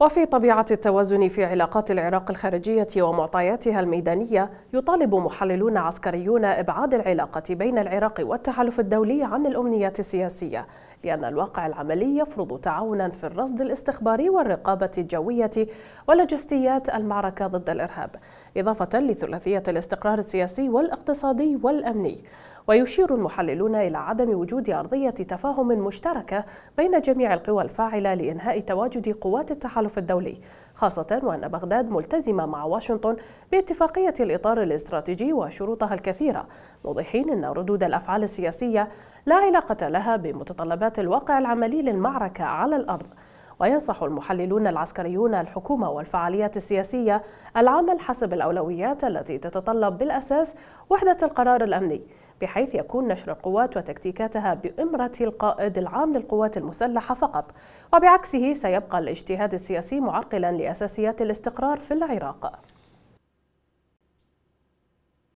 وفي طبيعة التوازن في علاقات العراق الخارجية ومعطياتها الميدانية يطالب محللون عسكريون إبعاد العلاقة بين العراق والتحالف الدولي عن الأمنيات السياسية لأن الواقع العملي يفرض تعاونا في الرصد الاستخباري والرقابة الجوية ولوجستيات المعركة ضد الإرهاب إضافة لثلاثية الاستقرار السياسي والاقتصادي والأمني. ويشير المحللون إلى عدم وجود أرضية تفاهم مشتركة بين جميع القوى الفاعلة لإنهاء تواجد قوات التحالف الدولي خاصة وأن بغداد ملتزمة مع واشنطن باتفاقية الإطار الاستراتيجي وشروطها الكثيرة موضحين أن ردود الأفعال السياسية لا علاقة لها بمتطلبات الواقع العملي للمعركة على الأرض. وينصح المحللون العسكريون الحكومة والفعاليات السياسية العمل حسب الأولويات التي تتطلب بالأساس وحدة القرار الأمني بحيث يكون نشر القوات وتكتيكاتها بإمرة القائد العام للقوات المسلحة فقط. وبعكسه سيبقى الاجتهاد السياسي معرقلا لأساسيات الاستقرار في العراق.